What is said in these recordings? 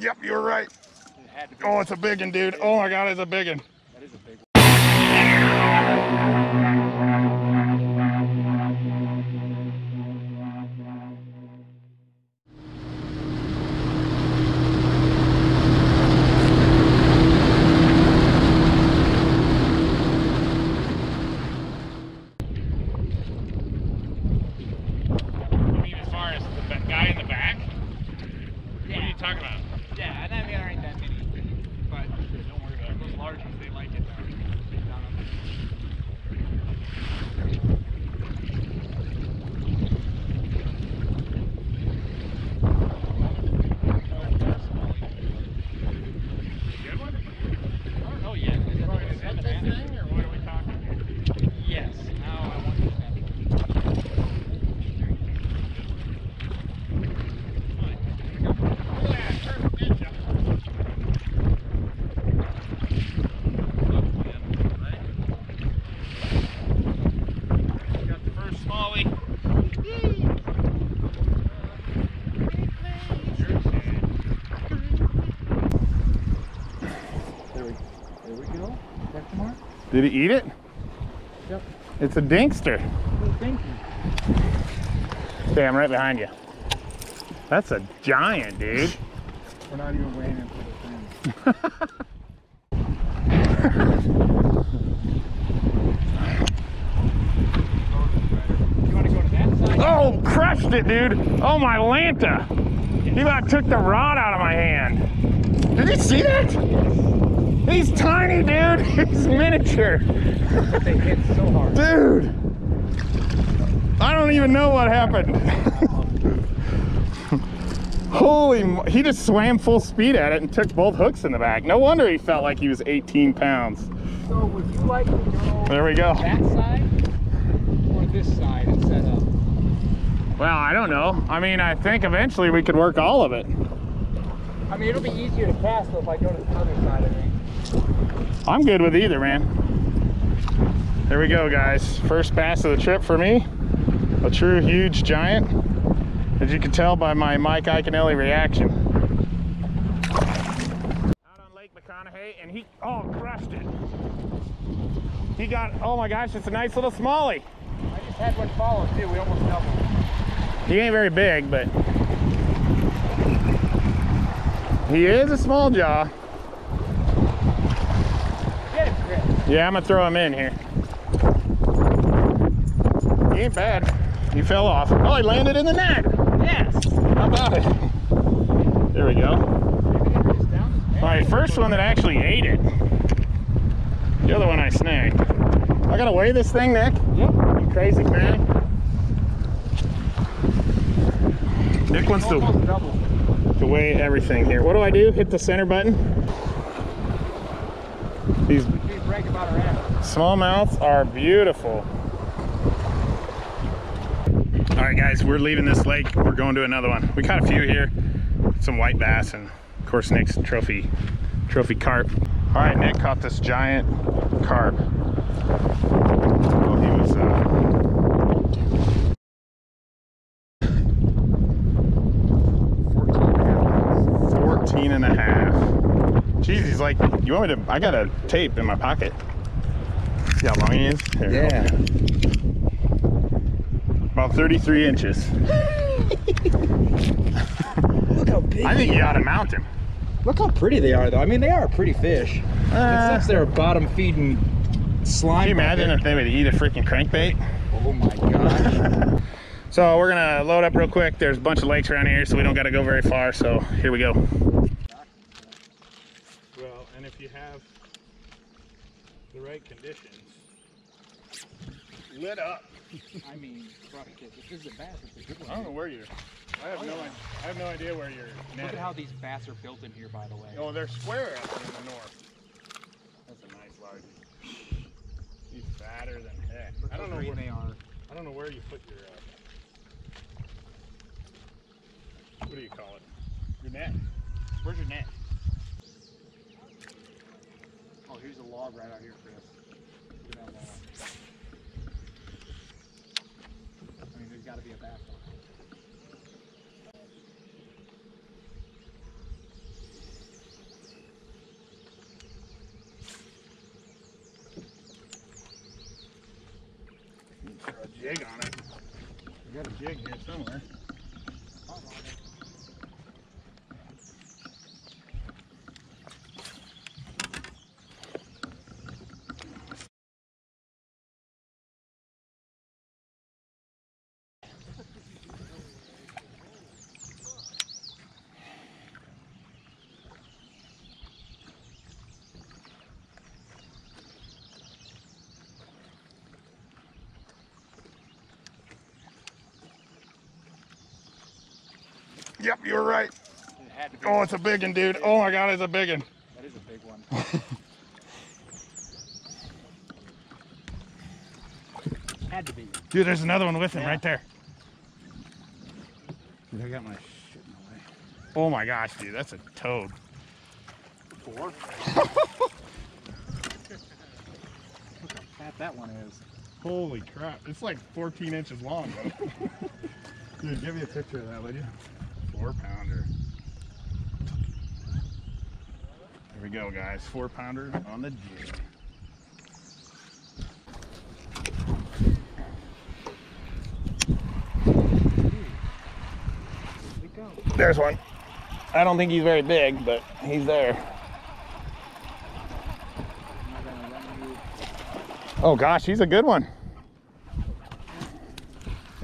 Yep, you were right. It had to be. Oh, it's a big one, dude. Oh my god, it's a big one. That is a big one. You mean as far as the ba- guy in the back? What are you talking about? Yeah, and I mean, there ain't that many. But don't worry about it. Those large ones, they like it. Down on them. Good one? I don't know yet. Is it like a seven This and- thing, or what are we talking? Yes. Now I want to seven. Got the first smallie. There we, there we go. Question mark? Did he eat it? Yep. It's a dinkster. Okay, right behind you. That's a giant, dude. We're not even weighing into the thing. You want to go to that side? Oh, crushed it, dude. Oh, my Lanta. He about took the rod out of my hand. Did you see that? He's tiny, dude. He's miniature. They hit so hard. Dude. I don't even know what happened. Holy, he just swam full speed at it and took both hooks in the back. No wonder he felt like he was 18 pounds. So would you like to go There we go. that side or this side and set up? Well, I don't know. I mean, I think eventually we could work all of it. I mean, it'll be easier to cast though if I go to the other side, I think. I'm good with either, man. There we go, guys. First bass of the trip for me. A true huge giant. As you can tell by my Mike Iaconelli reaction. Out on Lake McConaughey, and he, oh, crushed it. He got, oh my gosh, it's a nice little smallie. I just had one follow too. We almost doubled. He ain't very big, but he is a small jaw. Get it, Chris. Yeah, I'm gonna throw him in here. He ain't bad. He fell off. Oh, he landed in the net. Yes. How about it? There we go. My first one that actually ate it. The other one I snagged. I gotta weigh this thing, Nick. Yep. You crazy man. Nick wants to, double. to weigh everything here. What do I do? Hit the center button. These Please brag about our ass. Smallmouths are beautiful. All right, guys, we're leaving this lake. We're going to another one. We caught a few here, some white bass, and of course Nick's trophy, trophy carp. All right, Nick caught this giant carp. Well, he was. Uh, 14 and a half. Jeez, he's like, you want me to? I got a tape in my pocket. See how long he is? Here, Yeah. About 33 inches. Look how big. I think you ought to mount him. Look how pretty they are, though. I mean, they are a pretty fish. Uh, Since they're bottom feeding slime. Can you imagine bucket- if they would eat a freaking crankbait? Oh my gosh. So we're gonna load up real quick. There's a bunch of lakes around here, so we don't gotta go very far. So here we go. Well, and if you have the right conditions, lit up. I mean, this is a bass, it's a good one. I don't know where you're. I have no. idea. I have no idea where you're. Look at how these bass are built in here, by the way. Oh, they're square up in the north. That's a nice large. He's fatter than heck. Look I don't how know. green Where, they are. I don't know where you put your. Uh, what do you call it? Your net. Where's your net? log right out here, Chris. You know, uh, I mean, there's got to be a back one. jig on it. We got a jig here somewhere. Yep, you were right. It had to be. Oh, it's a big one, dude. Oh my god, it's a big one. That is a big one. had to be. Dude, there's another one with him Yeah. right there. Dude, I got my shit in the way. Oh my gosh, dude, that's a toad. Four. Look how fat that one is. Holy crap, it's like 14 inches long, though. dude, give me a picture of that, would you? Four pounder. Here we go, guys. Four pounder on the jig. There's one. I don't think he's very big, but he's there. Oh gosh, he's a good one.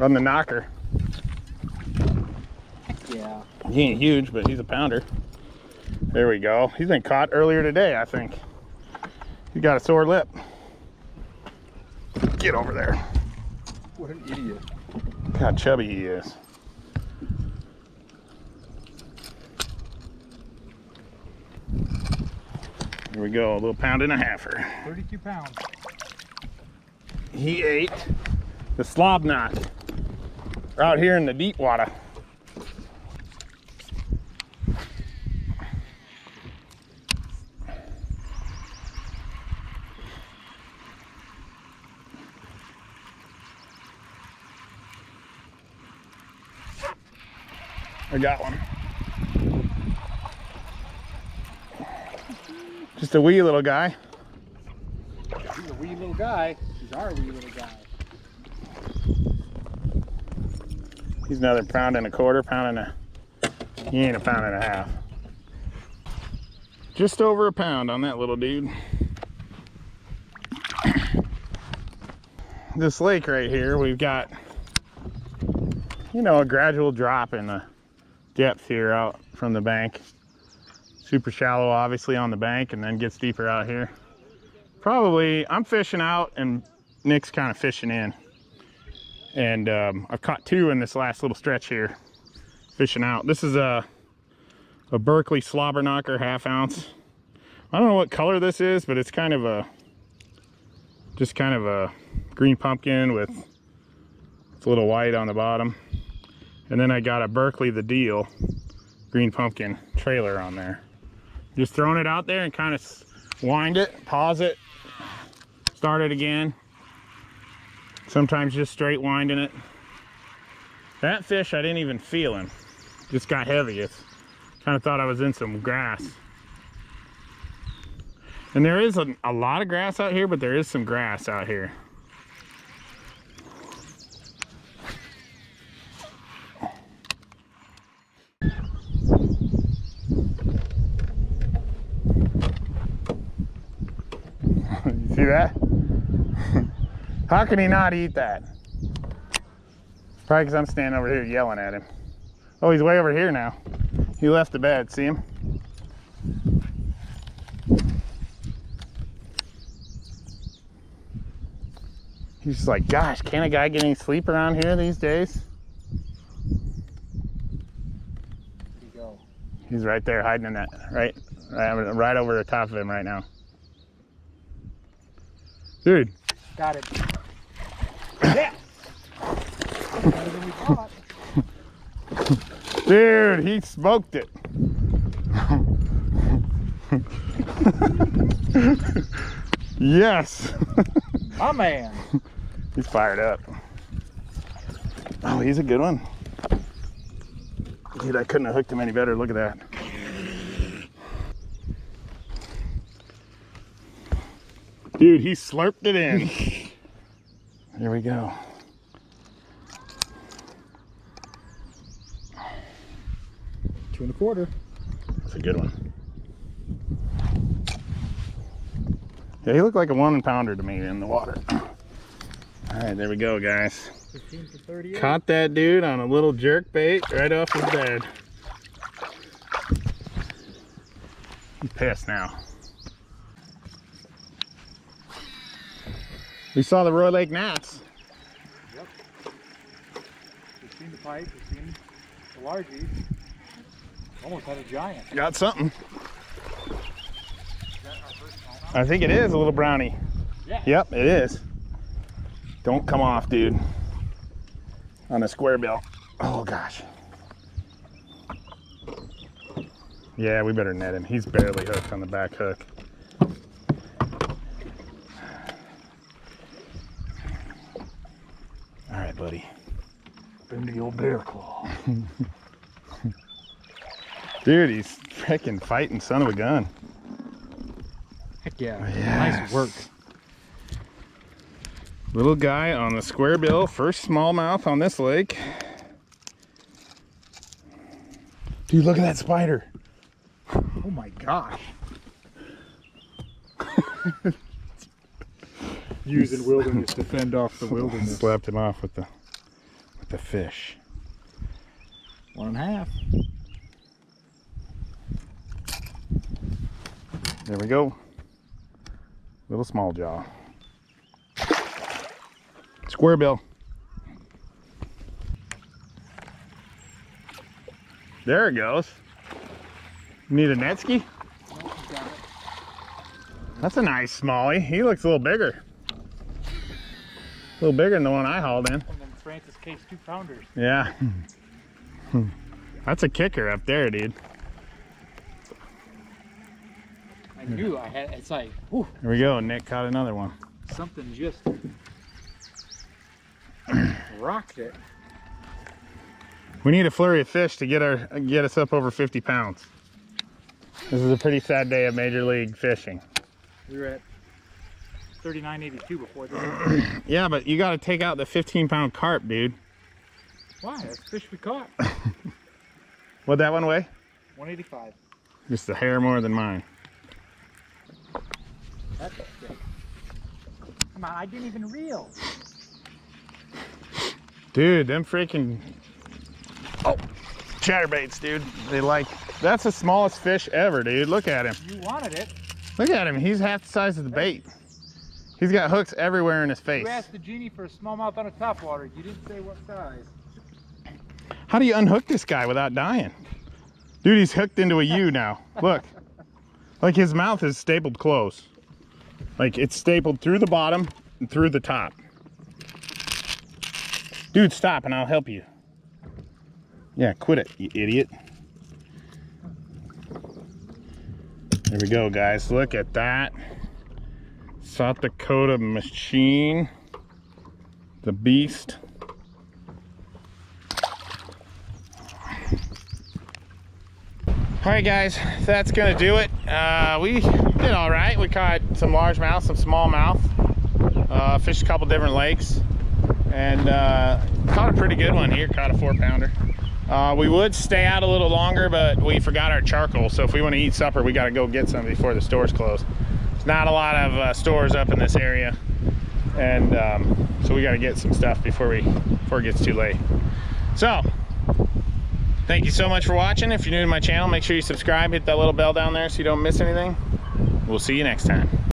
On the knocker. He ain't huge, but he's a pounder. There we go. He's been caught earlier today, I think. He's got a sore lip. Get over there. What an idiot. Look how chubby he is. Here we go, a little pound and a halfer. 32 pounds. He ate the slob knot out here in the deep water. I got one. Just a wee little guy. He's a wee little guy. He's our wee little guy. He's another pound and a quarter, pound and a. He ain't a pound and a half. Just over a pound on that little dude. This lake right here, we've got, you know, a gradual drop in the depth here out from the bank. Super shallow, obviously, on the bank, and then gets deeper out here. Probably, I'm fishing out, and Nick's kind of fishing in and um, I've caught two in this last little stretch here, fishing out. This is a a Berkley slobber knocker half ounce. I don't know what color this is, but it's kind of a just kind of a green pumpkin with it's a little white on the bottom. And then I got a Berkley the deal green pumpkin trailer on there. Just throwing it out there and kind of wind it, pause it, start it again. Sometimes just straight winding it. That fish, I didn't even feel him. Just got heavy. It's kind of thought I was in some grass. And there is a, a lot of grass out here, but there is some grass out here. you see that? How can he not eat that? Probably because I'm standing over here yelling at him. Oh, he's way over here now. He left the bed, see him? He's just like, gosh, can a guy get any sleep around here these days? He go? He's right there hiding in that, right, right, right over the top of him right now. Dude, Got it. Yeah. Better than we thought. dude, he smoked it. yes. My man. He's fired up. Oh, he's a good one. Dude, I couldn't have hooked him any better. Look at that. Dude, he slurped it in. there we go. Two and a quarter. That's a good one. Yeah, he looked like a one pounder to me in the water. All right, there we go, guys. Caught that dude on a little jerk bait right off his bed. I'm pissed now. We saw the Roy Lake Gnats. We've seen the pipe, we've seen the largies. Almost had a giant. Got something. Is that our first? I think it is a little brownie. Yeah. Yep, it is. Don't come off, dude. On a square bill. Oh gosh. Yeah, we better net him. He's barely hooked on the back hook. All right, buddy. Been the old bear claw. Dude, he's freaking fighting son of a gun. Heck yeah. Yes. Nice work. Little guy on the square bill, first smallmouth on this lake. Dude, look at that spider. Oh my gosh. Using wilderness to fend off the wilderness. Slapped him off with the with the fish. One and a half. There we go. Little small jaw. Square bill. There it goes. Need a Netsky? That's a nice smallie. He looks a little bigger. A little bigger than the one I hauled in. Francis Case two pounders. Yeah. That's a kicker up there, dude. I knew I had. It's like, whew, Here we go. Nick caught another one. something just rocked it. We need a flurry of fish to get our get us up over 50 pounds. This is a pretty sad day of major league fishing. We were at 39.82 before this. Yeah, but you got to take out the 15 pound carp, dude. Why? That's fish we caught. What that one weigh? 185. Just a hair more than mine. That's stick. Come on, I didn't even reel. Dude, them freaking oh chatterbaits, dude. They like that's the smallest fish ever, dude. Look at him. You wanted it. Look at him. He's half the size of the bait. He's got hooks everywhere in his face. You asked the genie for a smallmouth on a topwater. You didn't say what size. How do you unhook this guy without dying? Dude, he's hooked into a U now. Look. Like his mouth is stapled close. Like it's stapled through the bottom and through the top. Dude, stop and I'll help you. Yeah, quit it, you idiot. There we go, guys. Look at that. South Dakota machine. The beast. All right, guys, that's gonna do it. Uh, we did all right. We caught some largemouth, some smallmouth, uh, fished a couple different lakes, and uh, caught a pretty good one here. Caught a four pounder. Uh, we would stay out a little longer, but we forgot our charcoal. So if we want to eat supper, we got to go get some before the stores close. Not a lot of uh, stores up in this area, and um, so we got to get some stuff before we before it gets too late. So Thank you so much for watching. If you're new to my channel, make sure you subscribe, hit that little bell down there so you don't miss anything. We'll see you next time.